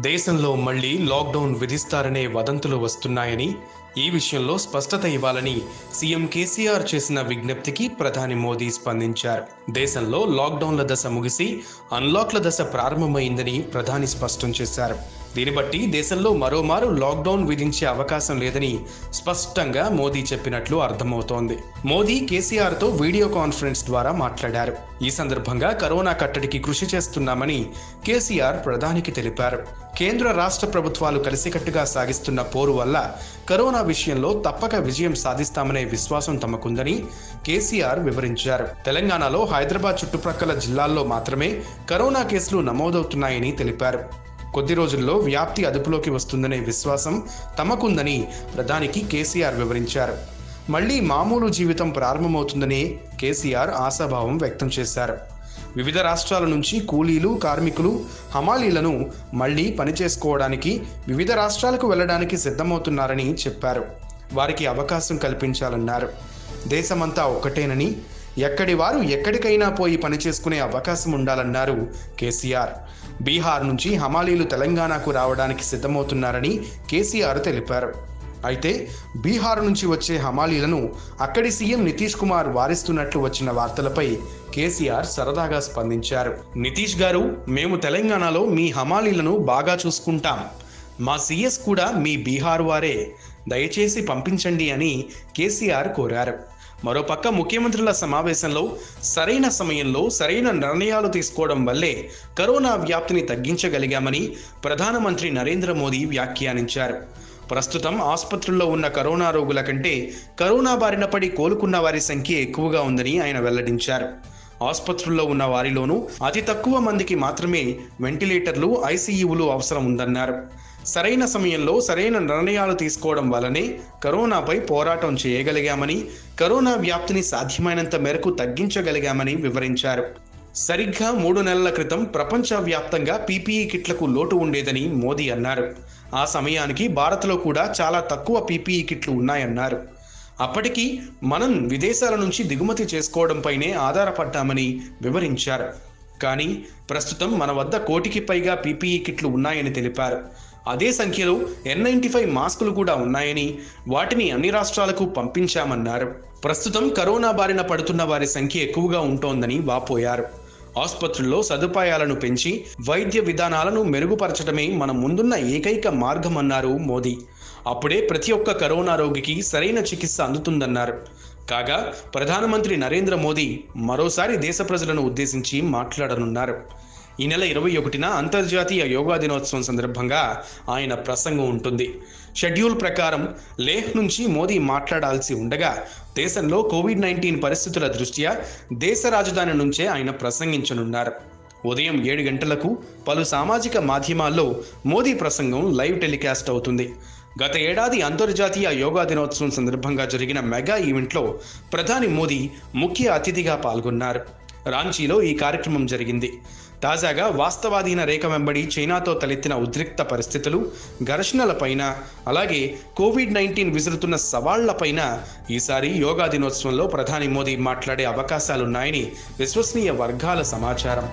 దేశంలో మళ్ళీ లాక్డౌన్ విధిస్తారనే వదంతులు వస్తున్నాయని ఈ విషయంలో స్పష్టత ఇవ్వాలని సీఎం కేసీఆర్ చేసిన విజ్ఞప్తికి ప్రధాని మోదీ స్పందించారు. దేశంలో లాక్డౌన్ల దశ ముగిసి అన్లాక్ల దశ ప్రారంభమైందని ప్రధాని స్పష్టం చేశారు. దీన్ని బట్టి దేశంలో మరోమారు లాక్డౌన్ విధించే అవకాశం లేదని స్పష్టంగా మోదీ చెప్పినట్లు అర్థమవుతోంది. మోదీ కేసీఆర్తో వీడియో కాన్ఫరెన్స్ ద్వారా మాట్లాడారు. ఈ సందర్భంగా కరోనా కట్టడికి కృషి చేస్తున్నామని కేసీఆర్ ప్రధానికి తెలిపారు. కేంద్ర రాష్ట్ర ప్రభుత్వాలు కలిసికట్టుగా సాగిస్తున్న పోరు వల్ల కరోనా విషయంలో తప్పక విజయం సాధిస్తామనే విశ్వాసం తమకుందని కేసీఆర్ వివరించారు. తెలంగాణలో హైదరాబాద్ చుట్టుప్రక్కల జిల్లాల్లో మాత్రమే కరోనా కేసులు నమోదవుతున్నాయని తెలిపారు. కొద్ది రోజుల్లో వ్యాప్తి అదుపులోకి వస్తుందనే విశ్వాసం తమకుందని ప్రధానికి కేసీఆర్ వివరించారు. మళ్ళీ మామూలు జీవితం ప్రారంభమవుతుందని కేసీఆర్ ఆశాభావం వ్యక్తం చేశారు. వివిధ రాష్ట్రాల నుంచి కూలీలు కార్మికులు హమాలీలను మళ్ళీ పనిచేసుకోవడానికి వివిధ రాష్ట్రాలకు వెళ్ళడానికి సిద్ధమవుతున్నారని చెప్పారు. వారికి అవకాశం కల్పించాలన్నారు. దేశమంతా ఒక్కటేనని ఎక్కడి వారు ఎక్కడికైనా పోయి పనిచేసుకునే అవకాశం ఉండాలన్నారు కేసీఆర్. బీహార్ నుంచి హమాలీలు తెలంగాణకు రావడానికి సిద్ధమవుతున్నారని కేసీఆర్ తెలిపారు. అయితే బీహార్ నుంచి వచ్చే హమాలీలను అక్కడి సీఎం నితీష్ కుమార్ వారిస్తున్నట్లు వచ్చిన వార్తలపై కేసీఆర్ సరదాగా స్పందించారు. నితీష్ గారు మేము తెలంగాణలో మీ హమాలీలను బాగా చూసుకుంటాం. మా సీఎస్ కూడా మీ బీహార్ వారే. దయచేసి పంపించండి అని కేసీఆర్ కోరారు. మరోపక్క ముఖ్యమంత్రుల సమావేశంలో సరైన సమయంలో సరైన నిర్ణయాలు తీసుకోవడం వల్లే కరోనా వ్యాప్తిని తగ్గించగలిగామని ప్రధానమంత్రి నరేంద్ర మోదీ వ్యాఖ్యానించారు. ప్రస్తుతం ఆసుపత్రుల్లో ఉన్న కరోనా రోగుల కంటే కరోనా బారిన పడి కోలుకున్న వారి సంఖ్య ఎక్కువగా ఉందని ఆయన వెల్లడించారు. ఆసుపత్రుల్లో ఉన్న వారిలోనూ అతి తక్కువ మందికి మాత్రమే వెంటిలేటర్లు ఐసీయూలు అవసరం ఉందన్నారు. సరైన సమయంలో సరైన నిర్ణయాలు తీసుకోవడం వల్లనే కరోనాపై పోరాటం చేయగలిగామని కరోనా వ్యాప్తిని సాధ్యమైనంత మేరకు తగ్గించగలిగామని వివరించారు. సరిగ్గా మూడు నెలల క్రితం ప్రపంచవ్యాప్తంగా పీపీఈ కిట్లకు లోటు ఉండేదని మోదీ అన్నారు. ఆ సమయానికి భారత్లో కూడా చాలా తక్కువ పీపీఈ కిట్లు ఉన్నాయన్నారు. అప్పటికి మనం విదేశాల నుంచి దిగుమతి చేసుకోవడంపైనే ఆధారపడ్డామని వివరించారు. కానీ ప్రస్తుతం మన వద్ద కోటికి పైగా పీపీఈ కిట్లు ఉన్నాయని తెలిపారు. అదే సంఖ్యలో ఎన్ నైంటీ ఫైవ్ మాస్కులు కూడా ఉన్నాయని వాటిని అన్ని రాష్ట్రాలకు పంపించామన్నారు. ప్రస్తుతం కరోనా బారిన పడుతున్న వారి సంఖ్య ఎక్కువగా ఉంటోందని వాపోయారు. ఆసుపత్రుల్లో సదుపాయాలను పెంచి వైద్య విధానాలను మెరుగుపరచడమే మన ముందున్న ఏకైక మార్గమన్నారు మోదీ. అప్పుడే ప్రతి ఒక్క కరోనా రోగికి సరైన చికిత్స అందుతుందన్నారు. కాగా ప్రధానమంత్రి నరేంద్ర మోదీ మరోసారి దేశ ప్రజలను ఉద్దేశించి మాట్లాడనున్నారు. ఈ నెల ఇరవై ఒకటిన అంతర్జాతీయ యోగా దినోత్సవం సందర్భంగా ఆయన ప్రసంగం ఉంటుంది. షెడ్యూల్ ప్రకారం లేహ్ నుంచి మోదీ మాట్లాడాల్సి ఉండగా దేశంలో కోవిడ్ నైన్టీన్ పరిస్థితుల దృష్ట్యా దేశ రాజధాని నుంచే ఆయన ప్రసంగించనున్నారు. ఉదయం ఏడు గంటలకు పలు సామాజిక మాధ్యమాల్లో మోదీ ప్రసంగం లైవ్ టెలికాస్ట్ అవుతుంది. గత ఏడాది అంతర్జాతీయ యోగా దినోత్సవం సందర్భంగా జరిగిన మెగా ఈవెంట్లో ప్రధాని మోదీ ముఖ్య అతిథిగా పాల్గొన్నారు. రాంచీలో ఈ కార్యక్రమం జరిగింది. తాజాగా వాస్తవాధీన రేఖ వెంబడి చైనాతో తలెత్తిన ఉద్రిక్త పరిస్థితులు ఘర్షణలపైన అలాగే కోవిడ్ నైన్టీన్ విసురుతున్న సవాళ్ళపైన ఈసారి యోగా దినోత్సవంలో ప్రధాని మోదీ మాట్లాడే అవకాశాలున్నాయని విశ్వసనీయ వర్గాల సమాచారం.